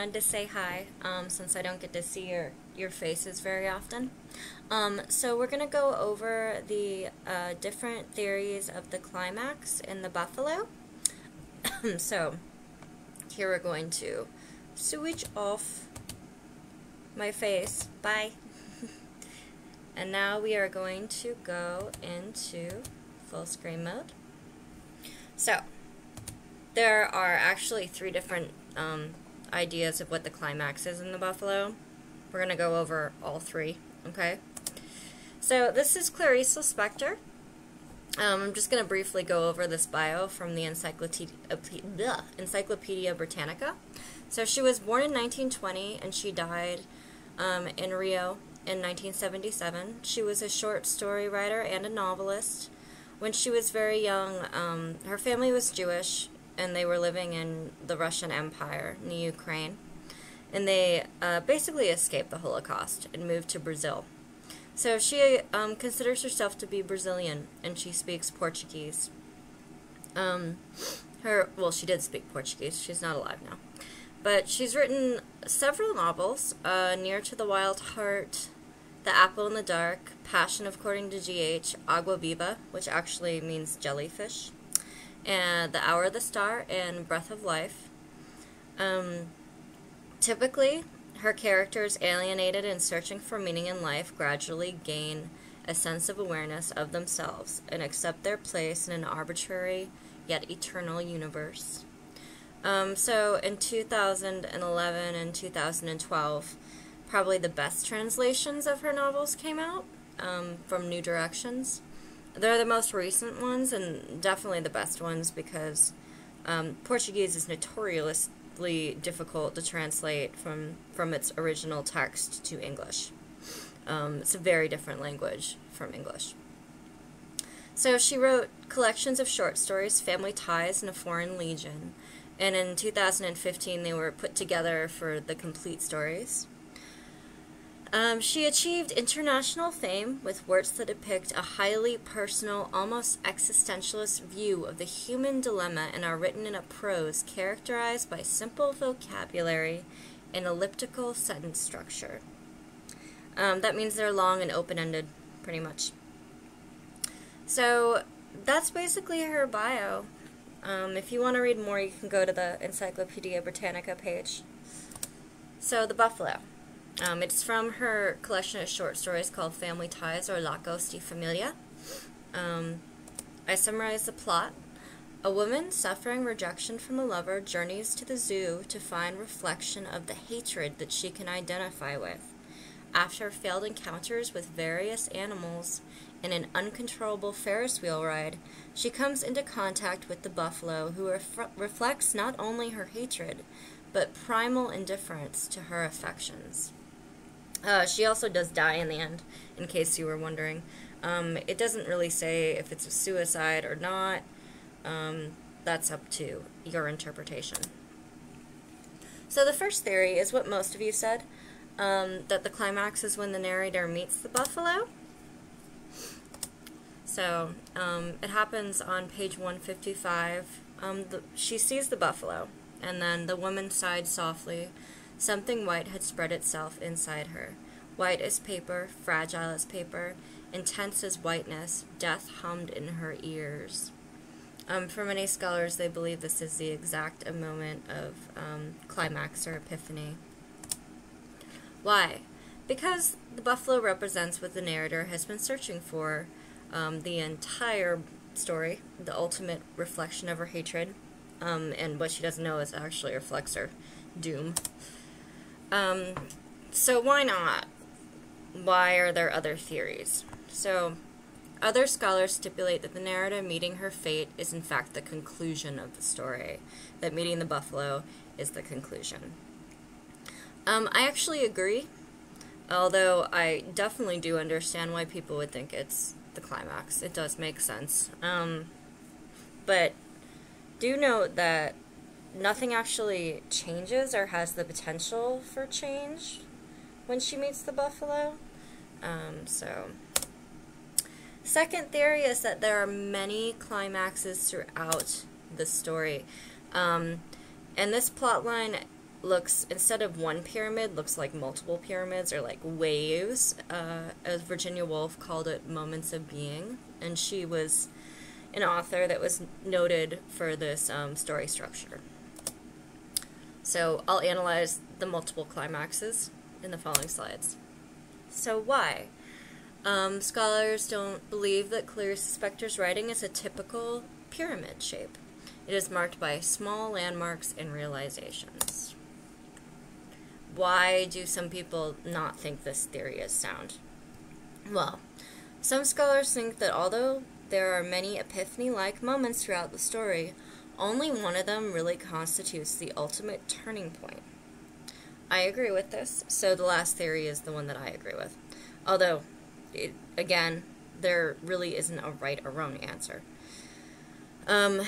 wanted to say hi um, since I don't get to see your, your faces very often. Um, so we're going to go over the uh, different theories of the climax in the buffalo. so here we're going to switch off my face. Bye. and now we are going to go into full screen mode. So, there are actually three different um, ideas of what the climax is in the Buffalo. We're going to go over all three, okay? So this is Clarice Lispector. Um, I'm just going to briefly go over this bio from the Encyclopedia, uh, Encyclopedia Britannica. So she was born in 1920 and she died um, in Rio in 1977. She was a short story writer and a novelist. When she was very young, um, her family was Jewish and they were living in the Russian Empire in the Ukraine. And they uh, basically escaped the Holocaust and moved to Brazil. So she um, considers herself to be Brazilian, and she speaks Portuguese. Um, her well, she did speak Portuguese. She's not alive now, but she's written several novels: uh, "Near to the Wild Heart," "The Apple in the Dark," "Passion According to G.H.," "Agua Viva," which actually means jellyfish, and The Hour of the Star and Breath of Life. Um, typically, her characters, alienated and searching for meaning in life, gradually gain a sense of awareness of themselves and accept their place in an arbitrary yet eternal universe. Um, so in 2011 and 2012, probably the best translations of her novels came out um, from New Directions. They're the most recent ones and definitely the best ones because um, Portuguese is notoriously difficult to translate from, from its original text to English. Um, it's a very different language from English. So she wrote collections of short stories, Family Ties, and A Foreign Legion. And in 2015, they were put together for the complete stories. Um, she achieved international fame with works that depict a highly personal, almost existentialist view of the human dilemma and are written in a prose characterized by simple vocabulary and elliptical sentence structure. Um, that means they're long and open ended, pretty much. So that's basically her bio. Um, if you want to read more, you can go to the Encyclopedia Britannica page. So, the buffalo. Um, it's from her collection of short stories called Family Ties or Lacos de Familia. Um, I summarize the plot. A woman suffering rejection from a lover journeys to the zoo to find reflection of the hatred that she can identify with. After failed encounters with various animals in an uncontrollable Ferris wheel ride, she comes into contact with the buffalo, who ref reflects not only her hatred, but primal indifference to her affections. Uh, she also does die in the end, in case you were wondering. Um, it doesn't really say if it's a suicide or not. Um, that's up to your interpretation. So the first theory is what most of you said, um, that the climax is when the narrator meets the buffalo. So um, it happens on page 155. Um, the, she sees the buffalo, and then the woman sighed softly. Something white had spread itself inside her. White as paper, fragile as paper, intense as whiteness, death hummed in her ears. Um, for many scholars, they believe this is the exact moment of um, climax or epiphany. Why? Because the buffalo represents what the narrator has been searching for um, the entire story, the ultimate reflection of her hatred, um, and what she doesn't know is actually reflects her doom. Um, so why not? Why are there other theories? So, other scholars stipulate that the narrator meeting her fate is in fact the conclusion of the story, that meeting the buffalo is the conclusion. Um, I actually agree, although I definitely do understand why people would think it's the climax. It does make sense. Um, but do note that nothing actually changes or has the potential for change when she meets the buffalo. Um, so, second theory is that there are many climaxes throughout the story. Um, and this plot line looks instead of one pyramid looks like multiple pyramids or like waves uh, as virginia woolf called it moments of being and she was an author that was noted for this um, story structure so i'll analyze the multiple climaxes in the following slides. So why? Um, scholars don't believe that clarice lispector's writing is a typical pyramid shape. It is marked by small landmarks and realizations. Why do some people not think this theory is sound? Well, some scholars think that although there are many epiphany like moments throughout the story, only one of them really constitutes the ultimate turning point. I agree with this, so the last theory is the one that I agree with. Although, it, again, there really isn't a right or wrong answer. Um,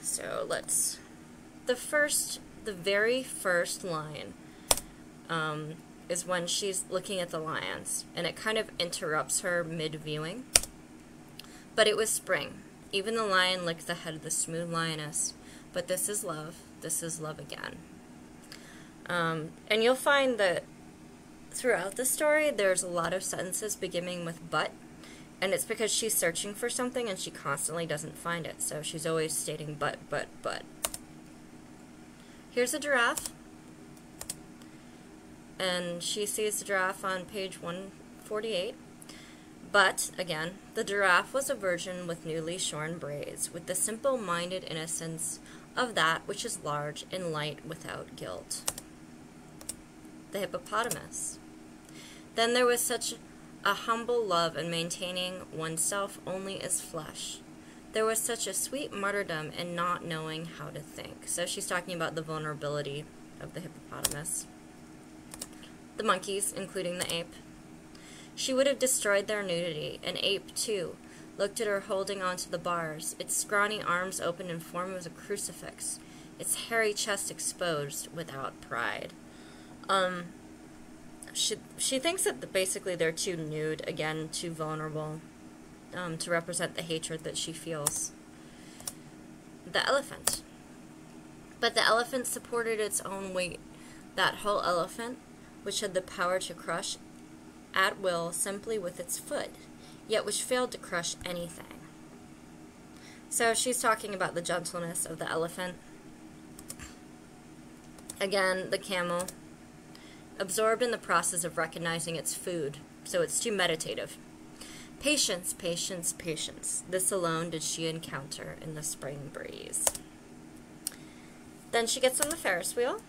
so let's. The first the very first line um, is when she's looking at the lions, and it kind of interrupts her mid viewing. But it was spring. Even the lion licked the head of the smooth lioness. But this is love. This is love again. Um, and you'll find that throughout the story, there's a lot of sentences beginning with but, and it's because she's searching for something and she constantly doesn't find it. So she's always stating but, but, but. Here's a giraffe. And she sees the giraffe on page 148. But, again, the giraffe was a virgin with newly shorn braids, with the simple minded innocence of that which is large and light without guilt. The hippopotamus. Then there was such a humble love in maintaining oneself only as flesh, there was such a sweet martyrdom in not knowing how to think. So she's talking about the vulnerability of the hippopotamus. The monkeys, including the ape. She would have destroyed their nudity. An ape, too, looked at her holding onto the bars, its scrawny arms open in form of a crucifix, its hairy chest exposed without pride. Um, she, she thinks that basically they're too nude, again, too vulnerable um, to represent the hatred that she feels. The elephant. But the elephant supported its own weight. That whole elephant, which had the power to crush at will simply with its foot, yet which failed to crush anything. So she's talking about the gentleness of the elephant. Again, the camel, absorbed in the process of recognizing its food, so it's too meditative. Patience, patience, patience. This alone did she encounter in the spring breeze. Then she gets on the Ferris wheel.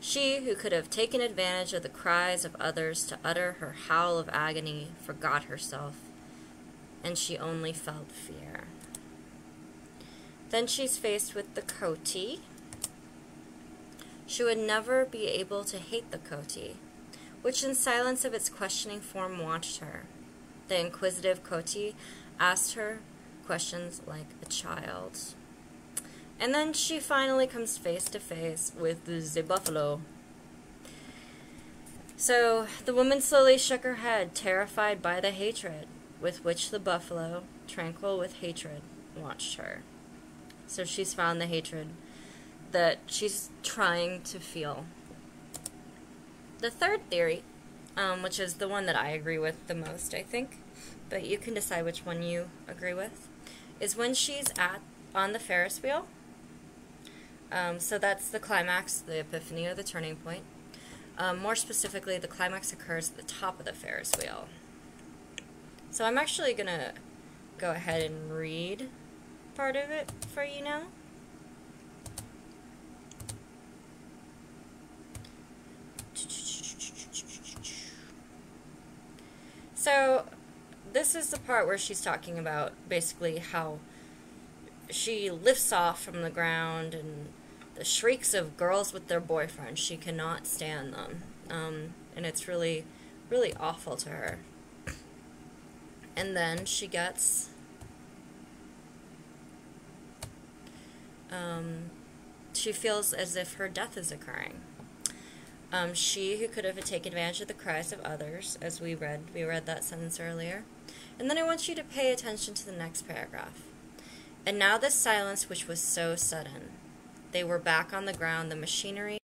She, who could have taken advantage of the cries of others to utter her howl of agony, forgot herself, and she only felt fear. Then she's faced with the Coati. She would never be able to hate the Coati, which in silence of its questioning form watched her the inquisitive Coati asked her questions like a child. And then she finally comes face to face with the buffalo. So the woman slowly shook her head, terrified by the hatred with which the buffalo, tranquil with hatred, watched her. So she's found the hatred that she's trying to feel. The third theory um, which is the one that I agree with the most, I think, but you can decide which one you agree with, is when she's at on the Ferris wheel. Um, so that's the climax, the epiphany, or the turning point. Um, more specifically, the climax occurs at the top of the Ferris wheel. So I'm actually going to go ahead and read part of it for you now. So, this is the part where she's talking about basically how she lifts off from the ground and the shrieks of girls with their boyfriends. She cannot stand them. Um, and it's really, really awful to her. And then she gets. Um, she feels as if her death is occurring. Um, she who could have taken advantage of the cries of others, as we read, we read that sentence earlier. And then I want you to pay attention to the next paragraph. And now this silence which was so sudden, They were back on the ground. The machinery